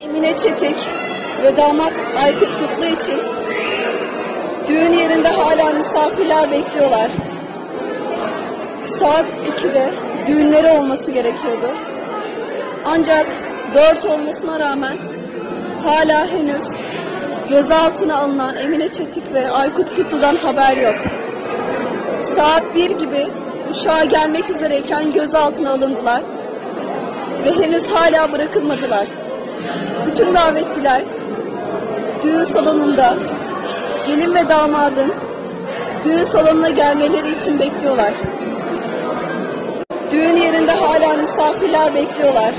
Emine Çetik ve damat Aykut Kutlu için düğün yerinde hala misafirler bekliyorlar. Saat 2'de düğünleri olması gerekiyordu. Ancak 4 olmasına rağmen hala henüz gözaltına alınan Emine Çetik ve Aykut Kutlu'dan haber yok. Saat 1 gibi uşağa gelmek üzereyken gözaltına alındılar ve henüz hala bırakılmadılar. Bütün davetliler düğün salonunda gelin ve damadın düğün salonuna gelmeleri için bekliyorlar. Düğün yerinde hala misafirler bekliyorlar.